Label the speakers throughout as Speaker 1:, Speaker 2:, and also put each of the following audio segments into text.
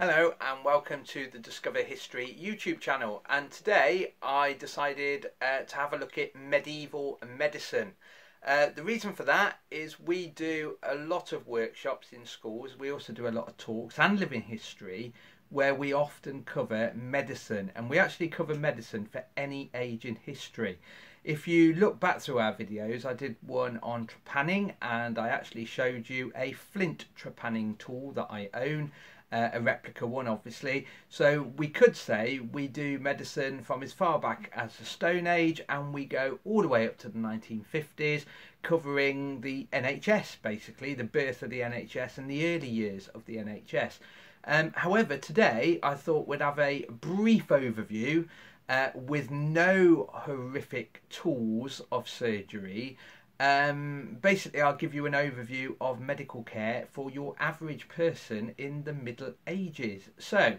Speaker 1: Hello and welcome to the Discover History YouTube channel and today I decided uh, to have a look at medieval medicine. Uh, the reason for that is we do a lot of workshops in schools, we also do a lot of talks and living history where we often cover medicine and we actually cover medicine for any age in history. If you look back through our videos, I did one on trepanning and I actually showed you a flint trepanning tool that I own uh, a replica one, obviously. So we could say we do medicine from as far back as the Stone Age and we go all the way up to the 1950s, covering the NHS basically, the birth of the NHS and the early years of the NHS. Um, however, today I thought we'd have a brief overview uh, with no horrific tools of surgery um, basically, I'll give you an overview of medical care for your average person in the Middle Ages. So,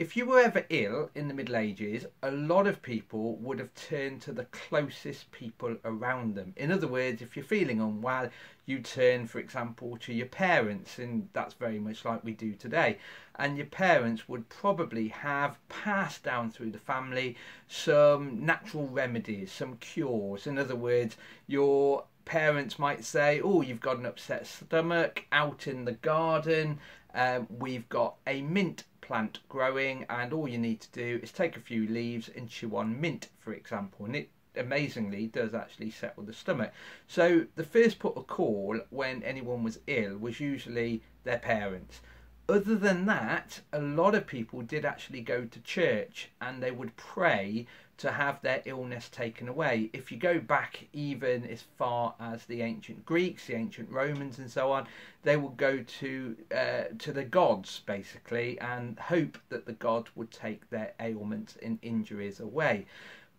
Speaker 1: if you were ever ill in the Middle Ages, a lot of people would have turned to the closest people around them. In other words, if you're feeling unwell, you turn, for example, to your parents, and that's very much like we do today. And your parents would probably have passed down through the family some natural remedies, some cures. In other words, your parents might say, "Oh, you've got an upset stomach out in the garden. Um, we've got a mint plant growing, and all you need to do is take a few leaves and chew on mint, for example, and it amazingly does actually settle the stomach. So the first put of call when anyone was ill was usually their parents. Other than that, a lot of people did actually go to church and they would pray to have their illness taken away. If you go back even as far as the ancient Greeks, the ancient Romans, and so on, they would go to uh, to the gods basically and hope that the god would take their ailments and injuries away.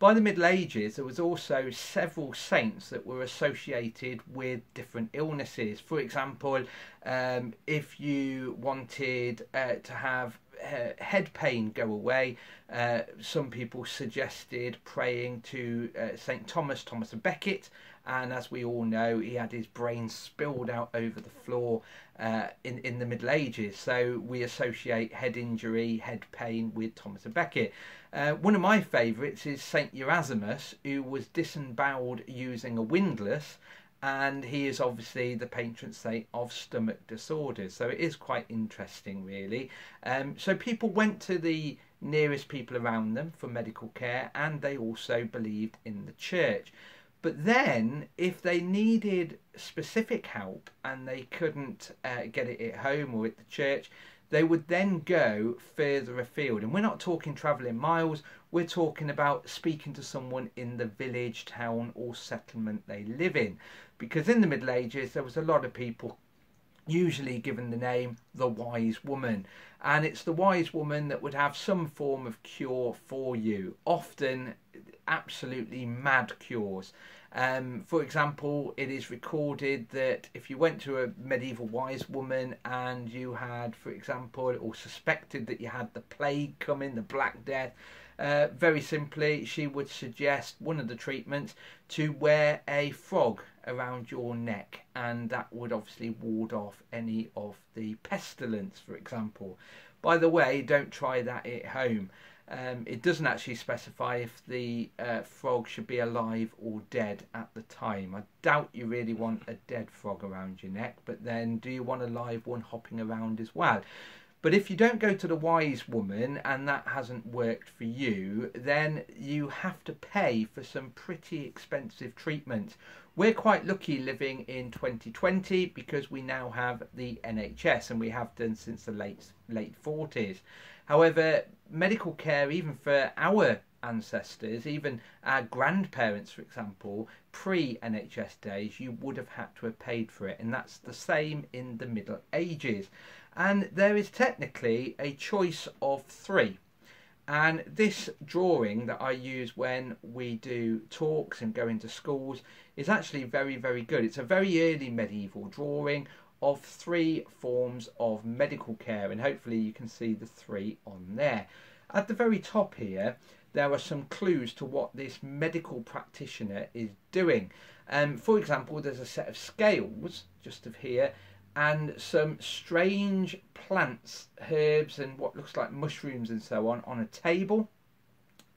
Speaker 1: By the Middle Ages, there was also several saints that were associated with different illnesses. For example, um, if you wanted uh, to have uh, head pain go away, uh, some people suggested praying to uh, St. Thomas, Thomas of Becket, and as we all know, he had his brain spilled out over the floor uh, in, in the Middle Ages. So we associate head injury, head pain with Thomas of Becket. Uh, one of my favourites is Saint Erasmus, who was disemboweled using a windlass, and he is obviously the patron saint of stomach disorders. So it is quite interesting, really. Um, so people went to the nearest people around them for medical care, and they also believed in the church. But then, if they needed specific help and they couldn't uh, get it at home or at the church, they would then go further afield. And we're not talking travelling miles, we're talking about speaking to someone in the village, town, or settlement they live in. Because in the Middle Ages, there was a lot of people usually given the name the wise woman. And it's the wise woman that would have some form of cure for you, often absolutely mad cures. Um, for example, it is recorded that if you went to a medieval wise woman and you had, for example, or suspected that you had the plague coming, the Black Death, uh, very simply, she would suggest one of the treatments to wear a frog around your neck, and that would obviously ward off any of the pestilence, for example. By the way, don't try that at home. Um, it doesn't actually specify if the uh, frog should be alive or dead at the time. I doubt you really want a dead frog around your neck, but then do you want a live one hopping around as well? But if you don't go to the wise woman and that hasn't worked for you, then you have to pay for some pretty expensive treatment. We're quite lucky living in 2020 because we now have the NHS and we have done since the late late 40s. However, medical care, even for our ancestors, even our grandparents, for example, pre NHS days, you would have had to have paid for it, and that's the same in the Middle Ages. And there is technically a choice of three. And this drawing that I use when we do talks and go into schools is actually very, very good. It's a very early medieval drawing of three forms of medical care, and hopefully you can see the three on there. At the very top here, there are some clues to what this medical practitioner is doing. Um, for example, there's a set of scales just of here, and some strange plants, herbs, and what looks like mushrooms and so on on a table.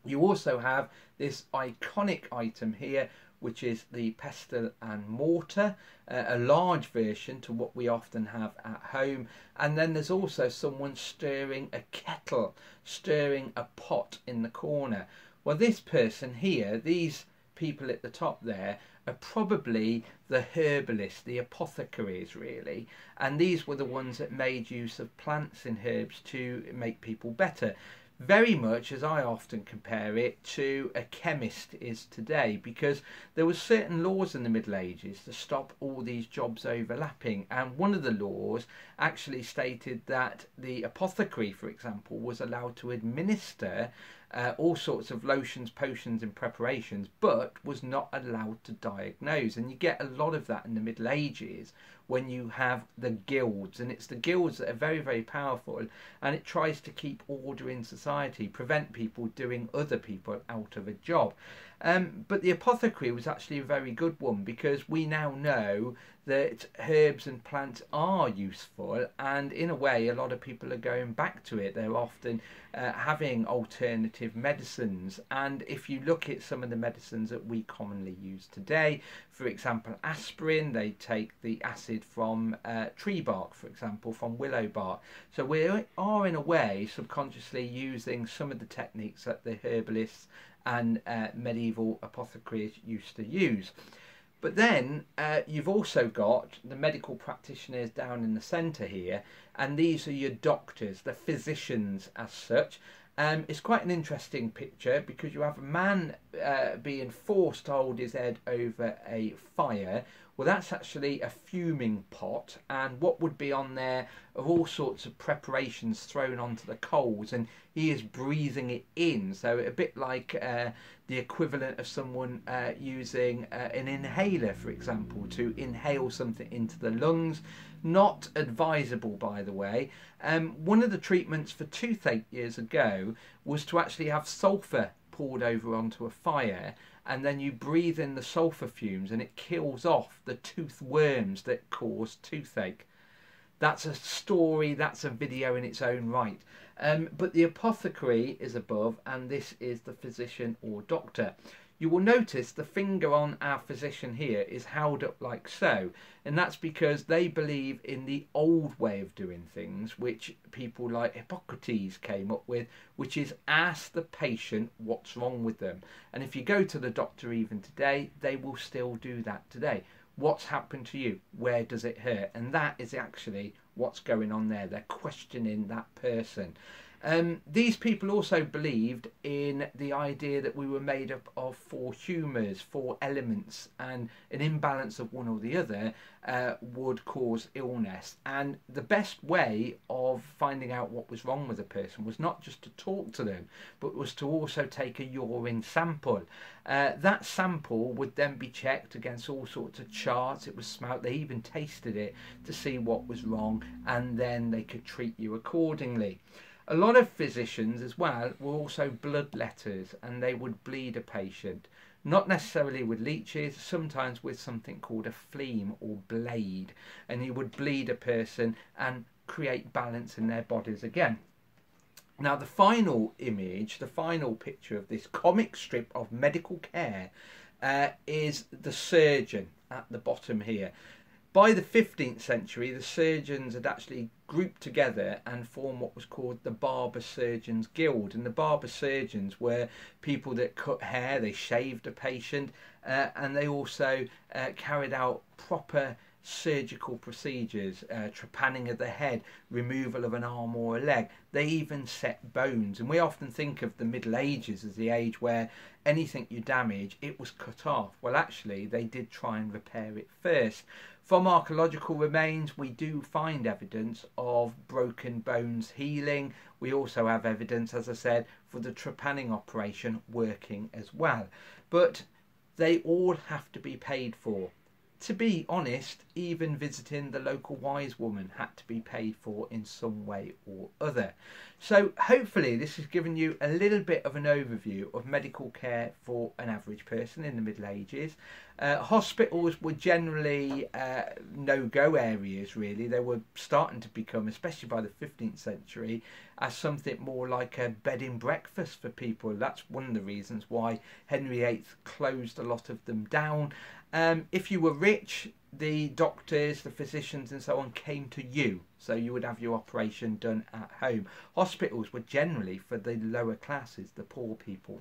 Speaker 1: You also have this iconic item here, which is the pestle and mortar, uh, a large version to what we often have at home. And then there's also someone stirring a kettle, stirring a pot in the corner. Well, this person here, these people at the top there, are probably the herbalists, the apothecaries, really. And these were the ones that made use of plants and herbs to make people better very much as I often compare it to a chemist is today because there were certain laws in the Middle Ages to stop all these jobs overlapping and one of the laws actually stated that the apothecary for example was allowed to administer uh, all sorts of lotions, potions, and preparations, but was not allowed to diagnose. And you get a lot of that in the Middle Ages when you have the guilds, and it's the guilds that are very, very powerful, and it tries to keep order in society, prevent people doing other people out of a job. Um, but the apothecary was actually a very good one because we now know that herbs and plants are useful, and in a way, a lot of people are going back to it. They're often uh, having alternative medicines, and if you look at some of the medicines that we commonly use today, for example, aspirin, they take the acid from uh, tree bark, for example, from willow bark. So we are, in a way, subconsciously using some of the techniques that the herbalists and uh, medieval apothecaries used to use. But then uh, you've also got the medical practitioners down in the centre here, and these are your doctors, the physicians as such. Um, it's quite an interesting picture because you have a man uh, being forced to hold his head over a fire well, that's actually a fuming pot, and what would be on there of all sorts of preparations thrown onto the coals, and he is breathing it in. So, a bit like uh, the equivalent of someone uh, using uh, an inhaler, for example, to inhale something into the lungs. Not advisable, by the way. Um, one of the treatments for toothache years ago was to actually have sulphur poured over onto a fire and then you breathe in the sulfur fumes and it kills off the tooth worms that cause toothache. That's a story, that's a video in its own right. Um, but the apothecary is above, and this is the physician or doctor you will notice the finger on our physician here is held up like so, and that's because they believe in the old way of doing things, which people like Hippocrates came up with, which is ask the patient what's wrong with them. And if you go to the doctor even today, they will still do that today. What's happened to you? Where does it hurt? And that is actually what's going on there. They're questioning that person. Um, these people also believed in the idea that we were made up of four humours, four elements, and an imbalance of one or the other uh, would cause illness. And the best way of finding out what was wrong with a person was not just to talk to them, but was to also take a urine sample. Uh, that sample would then be checked against all sorts of charts. It was smelt. They even tasted it to see what was wrong, and then they could treat you accordingly. A lot of physicians as well were also bloodletters and they would bleed a patient, not necessarily with leeches, sometimes with something called a fleam or blade, and he would bleed a person and create balance in their bodies again. Now, the final image, the final picture of this comic strip of medical care uh, is the surgeon at the bottom here. By the 15th century, the surgeons had actually grouped together and formed what was called the Barber Surgeons Guild. And the barber surgeons were people that cut hair, they shaved a patient, uh, and they also uh, carried out proper surgical procedures, uh, trepanning of the head, removal of an arm or a leg. They even set bones. And we often think of the Middle Ages as the age where anything you damage, it was cut off. Well, actually, they did try and repair it first. From archaeological remains, we do find evidence of broken bones healing. We also have evidence, as I said, for the trepanning operation working as well. But they all have to be paid for to be honest, even visiting the local wise woman had to be paid for in some way or other. So hopefully this has given you a little bit of an overview of medical care for an average person in the Middle Ages. Uh, hospitals were generally uh, no-go areas really. They were starting to become, especially by the 15th century, as something more like a bed and breakfast for people. That's one of the reasons why Henry VIII closed a lot of them down. Um, if you were rich, the doctors, the physicians, and so on came to you. So you would have your operation done at home. Hospitals were generally for the lower classes, the poor people.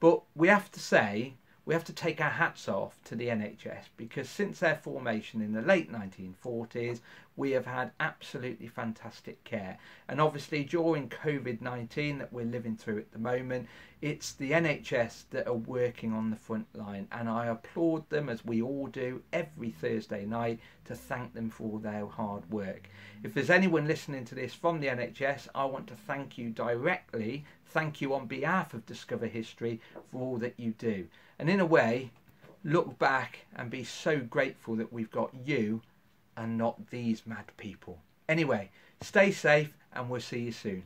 Speaker 1: But we have to say, we have to take our hats off to the NHS because since their formation in the late 1940s, we have had absolutely fantastic care. And obviously, during COVID 19 that we're living through at the moment, it's the NHS that are working on the front line. And I applaud them, as we all do, every Thursday night to thank them for their hard work. If there's anyone listening to this from the NHS, I want to thank you directly. Thank you on behalf of Discover History for all that you do. And in a way, look back and be so grateful that we've got you and not these mad people. Anyway, stay safe and we'll see you soon.